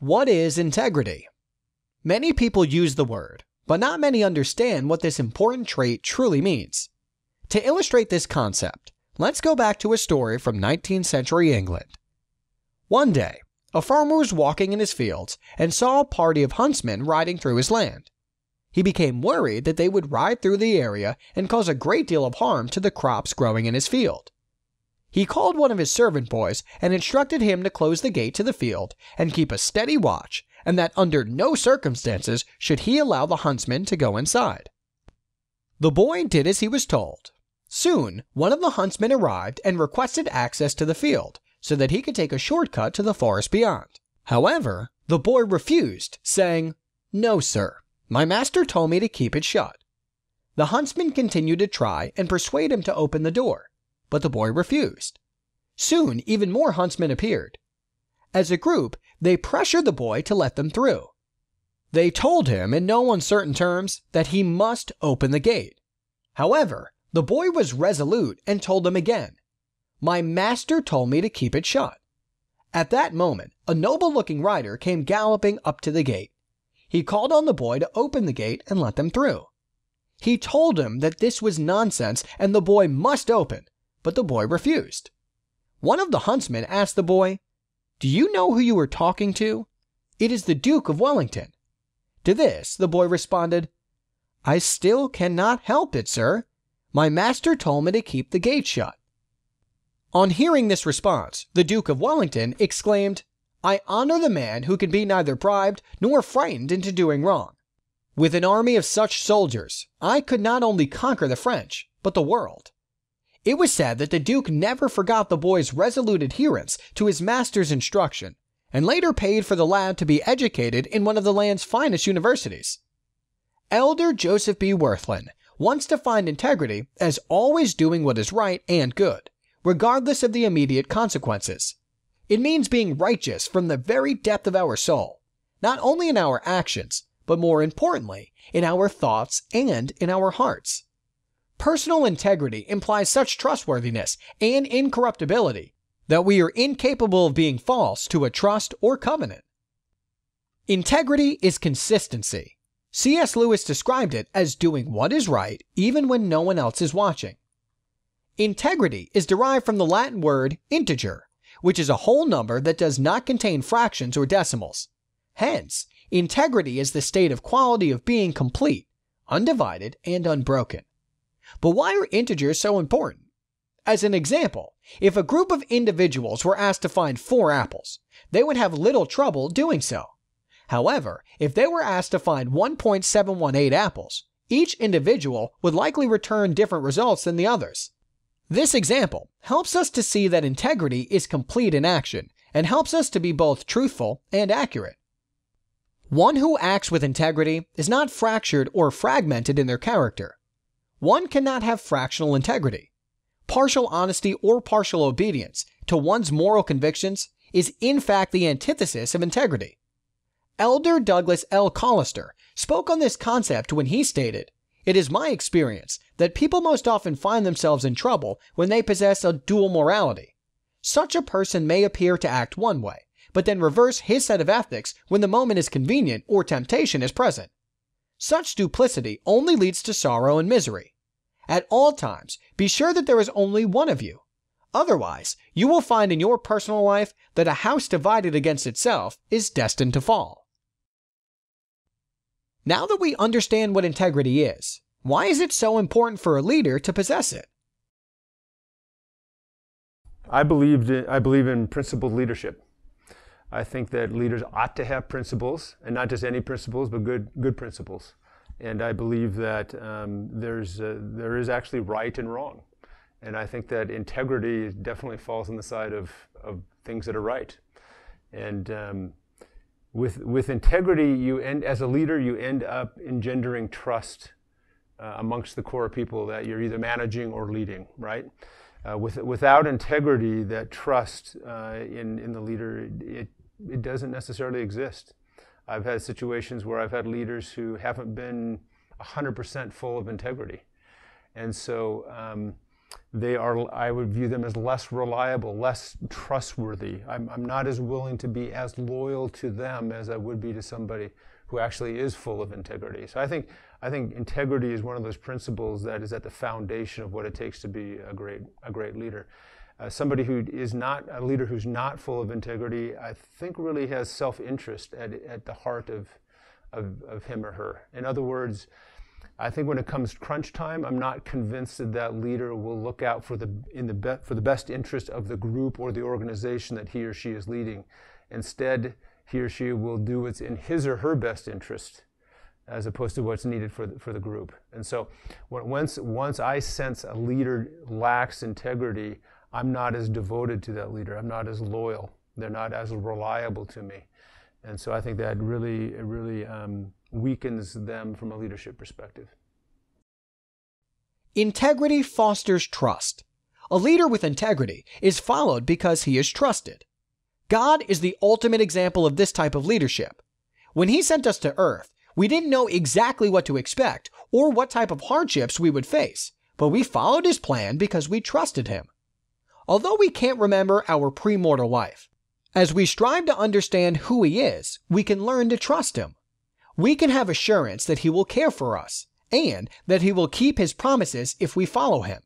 What is integrity? Many people use the word, but not many understand what this important trait truly means. To illustrate this concept, let's go back to a story from 19th century England. One day, a farmer was walking in his fields and saw a party of huntsmen riding through his land. He became worried that they would ride through the area and cause a great deal of harm to the crops growing in his field. He called one of his servant boys and instructed him to close the gate to the field and keep a steady watch, and that under no circumstances should he allow the huntsmen to go inside. The boy did as he was told. Soon, one of the huntsmen arrived and requested access to the field so that he could take a shortcut to the forest beyond. However, the boy refused, saying, No, sir, my master told me to keep it shut. The huntsman continued to try and persuade him to open the door, but the boy refused. Soon, even more huntsmen appeared. As a group, they pressured the boy to let them through. They told him in no uncertain terms that he must open the gate. However, the boy was resolute and told them again, My master told me to keep it shut. At that moment, a noble looking rider came galloping up to the gate. He called on the boy to open the gate and let them through. He told him that this was nonsense and the boy must open, but the boy refused. One of the huntsmen asked the boy, Do you know who you are talking to? It is the Duke of Wellington. To this, the boy responded, I still cannot help it, sir. My master told me to keep the gate shut. On hearing this response, the Duke of Wellington exclaimed, I honor the man who can be neither bribed nor frightened into doing wrong. With an army of such soldiers, I could not only conquer the French, but the world. It was said that the Duke never forgot the boy's resolute adherence to his master's instruction, and later paid for the lad to be educated in one of the land's finest universities. Elder Joseph B. Wirthlin once defined integrity as always doing what is right and good, regardless of the immediate consequences. It means being righteous from the very depth of our soul, not only in our actions, but more importantly, in our thoughts and in our hearts. Personal integrity implies such trustworthiness and incorruptibility that we are incapable of being false to a trust or covenant. Integrity is consistency. C.S. Lewis described it as doing what is right even when no one else is watching. Integrity is derived from the Latin word integer, which is a whole number that does not contain fractions or decimals. Hence, integrity is the state of quality of being complete, undivided, and unbroken. But why are integers so important? As an example, if a group of individuals were asked to find four apples, they would have little trouble doing so. However, if they were asked to find 1.718 apples, each individual would likely return different results than the others. This example helps us to see that integrity is complete in action and helps us to be both truthful and accurate. One who acts with integrity is not fractured or fragmented in their character. One cannot have fractional integrity. Partial honesty or partial obedience to one's moral convictions is in fact the antithesis of integrity. Elder Douglas L. Callister spoke on this concept when he stated, It is my experience that people most often find themselves in trouble when they possess a dual morality. Such a person may appear to act one way, but then reverse his set of ethics when the moment is convenient or temptation is present. Such duplicity only leads to sorrow and misery. At all times, be sure that there is only one of you. Otherwise, you will find in your personal life that a house divided against itself is destined to fall. Now that we understand what integrity is, why is it so important for a leader to possess it? I believed in, I believe in principled leadership. I think that leaders ought to have principles, and not just any principles, but good good principles. And I believe that um, there's uh, there is actually right and wrong, and I think that integrity definitely falls on the side of of things that are right. And um, with with integrity, you end as a leader, you end up engendering trust uh, amongst the core people that you're either managing or leading. Right. Uh, with, without integrity, that trust uh, in, in the leader, it, it doesn't necessarily exist. I've had situations where I've had leaders who haven't been 100% full of integrity. And so um, they are, I would view them as less reliable, less trustworthy. I'm, I'm not as willing to be as loyal to them as I would be to somebody who actually is full of integrity. So I think, I think integrity is one of those principles that is at the foundation of what it takes to be a great, a great leader. Uh, somebody who is not a leader who's not full of integrity, I think really has self-interest at, at the heart of, of, of him or her. In other words, I think when it comes to crunch time, I'm not convinced that that leader will look out for the in the be, for the best interest of the group or the organization that he or she is leading. Instead, he or she will do what's in his or her best interest, as opposed to what's needed for the, for the group. And so, once once I sense a leader lacks integrity, I'm not as devoted to that leader. I'm not as loyal. They're not as reliable to me. And so I think that really, really um, weakens them from a leadership perspective. Integrity fosters trust. A leader with integrity is followed because he is trusted. God is the ultimate example of this type of leadership. When he sent us to earth, we didn't know exactly what to expect or what type of hardships we would face, but we followed his plan because we trusted him. Although we can't remember our premortal life, as we strive to understand who he is, we can learn to trust him we can have assurance that He will care for us and that He will keep His promises if we follow Him.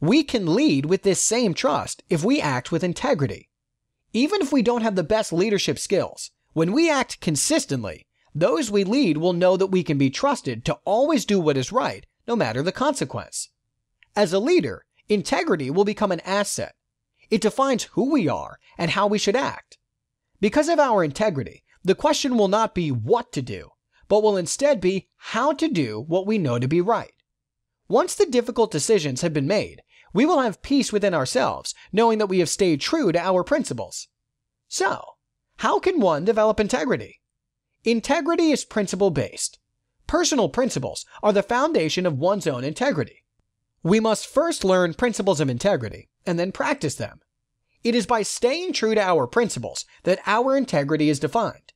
We can lead with this same trust if we act with integrity. Even if we don't have the best leadership skills, when we act consistently, those we lead will know that we can be trusted to always do what is right, no matter the consequence. As a leader, integrity will become an asset. It defines who we are and how we should act. Because of our integrity, the question will not be what to do, but will instead be how to do what we know to be right. Once the difficult decisions have been made, we will have peace within ourselves, knowing that we have stayed true to our principles. So, how can one develop integrity? Integrity is principle based. Personal principles are the foundation of one's own integrity. We must first learn principles of integrity and then practice them. It is by staying true to our principles that our integrity is defined.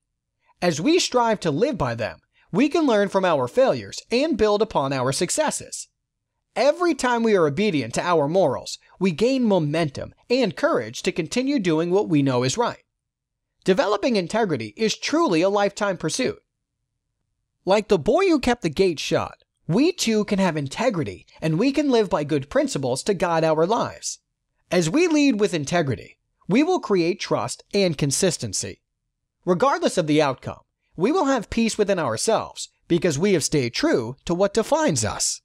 As we strive to live by them, we can learn from our failures and build upon our successes. Every time we are obedient to our morals, we gain momentum and courage to continue doing what we know is right. Developing integrity is truly a lifetime pursuit. Like the boy who kept the gate shut, we too can have integrity and we can live by good principles to guide our lives. As we lead with integrity, we will create trust and consistency. Regardless of the outcome, we will have peace within ourselves because we have stayed true to what defines us.